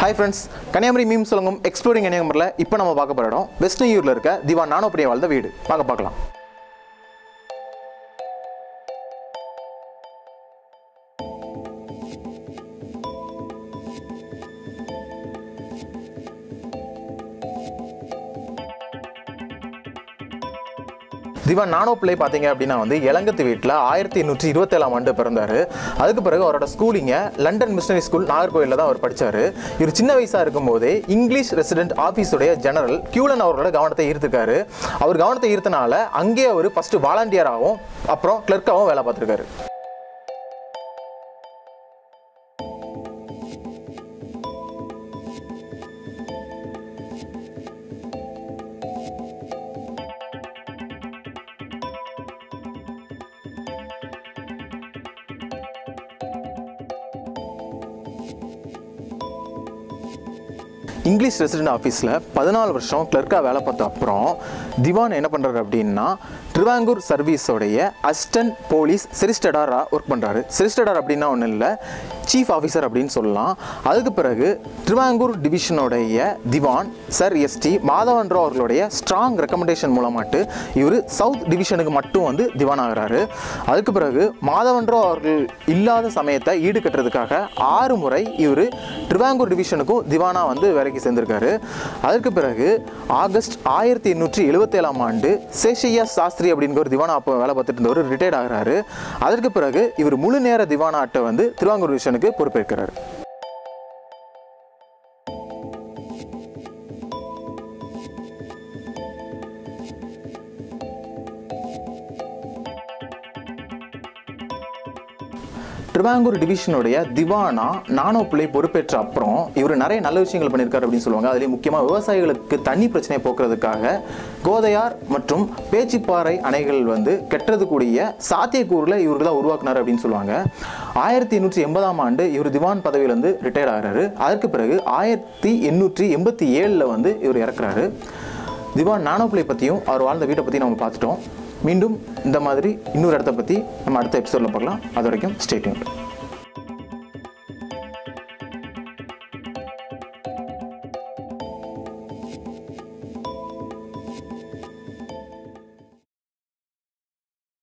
Hi friends Kanniyakumari மீம் சொல்லுங்க exploring கன்னியாகுமரியில் இப்போ நம்ம பார்க்க போகிற இடம் வெஸ்ட் நியூரில் இருக்க திவான் நானோ பிரியா வாழ்ந்த வீடு. பார்க்க பார்க்கலாம். திவான் நானோ பிள்ளை பார்த்தீங்க அப்படின்னா வந்து இளங்கத்து வீட்டில் ஆயிரத்தி எண்ணூற்றி இருபத்தேழாம் ஆண்டு பிறந்தார். அதுக்கு பிறகு அவரோட ஸ்கூலிங்கை லண்டன் மிஷனரி ஸ்கூல் நாகர்கோவிலில் தான் அவர் படித்தார் இவர் சின்ன வயசாக இருக்கும்போதே இங்கிலீஷ் ரெசிடென்ட் ஆஃபீஸுடைய ஜெனரல் கியூலன் அவர்களோட கவனத்தை ஈர்த்துக்காரு. அவர் கவனத்தை ஈர்த்தனால அங்கேயே அவர் ஃபஸ்ட்டு வாலண்டியராகவும் அப்புறம் கிளர்க்காகவும் வேலை பார்த்துருக்காரு. இங்கிலீஷ் ரெசிடென்ட் ஆஃபீஸில் பதினாலு வருஷம் கிளர்க்காக வேலை பார்த்த அப்புறம் திவான் என்ன பண்ணுறாரு அப்படின்னா ட்ரிவாங்கூர் சர்வீஸோடைய அசிஸ்டன்ட் போலீஸ் செரிஸ்டடாராக ஒர்க் பண்ணுறாரு செரிஸ்டடார் அப்படின்னா ஒன்றும் இல்லை சீஃப் ஆஃபீஸர் அப்படின்னு சொல்லலாம். அதுக்கு பிறகு Travancore டிவிஷனுடைய Dewan sir S T Madhavan Rao அவர்களுடைய ஸ்ட்ராங் ரெக்கமெண்டேஷன் மூலமாட்டு இவர் சவுத் டிவிஷனுக்கு மட்டும் வந்து திவான் ஆகிறாரு. அதுக்கு பிறகு மாதவன் ராவ் அவர்கள் இல்லாத சமயத்தை ஈடுகட்டுறதுக்காக ஆறு முறை இவர் ட்ரிவாங்கூர் டிவிஷனுக்கும் திவானா வந்து வேலைக்கு சேர்ந்திருக்காரு. அதற்கு பிறகு ஆகஸ்ட் ஆயிரத்தி எண்ணூற்றி எழுபத்தேழாம் ஆண்டு சேஷையா சாஸ்திரி அப்படிங்கிற ஒரு திவானா அப்போ வேலை பார்த்துட்டு இருந்தவர் ரிட்டையர்ட் ஆகிறாரு. அதற்கு பிறகு இவர் முழு நேர திவானா அட்டை வந்து திருவாங்கூர் டிவிஷனுக்கு பொறுப்பேற்கிறார். திருவாங்கூர் டிவிஷனுடைய திவானா நானோ பிள்ளை பொறுப்பேற்ற அப்புறம் இவர் நிறைய நல்ல விஷயங்கள் பண்ணியிருக்காரு அப்படின்னு சொல்லுவாங்க. அதுலேயும் முக்கியமாக விவசாயிகளுக்கு தண்ணி பிரச்சனையை போக்குறதுக்காக கோதையார் மற்றும் பேச்சிப்பாறை அணைகள் வந்து கெட்டதுக்கூடிய சாத்தியக்கூறில் இவர் தான் உருவாக்குனார் அப்படின்னு சொல்லுவாங்க. ஆயிரத்தி எண்ணூற்றி எண்பதாம் ஆண்டு இவர் திவான் பதவியிலேருந்து ரிட்டையர் ஆகிறாரு. அதற்கு பிறகு ஆயிரத்தி எண்ணூற்றி எண்பத்தி ஏழில் வந்து இவர் இறக்குறாரு. திவான் நானோ பிள்ளை பற்றியும் அவர் வாழ்ந்த வீட்டை பற்றியும் நம்ம பார்த்துட்டோம். மீண்டும் இந்த மாதிரி இன்னொரு இடத்த பற்றி நம்ம அடுத்த எபிசோடில் பார்க்கலாம். அது வரைக்கும் ஸ்டேட்யூன்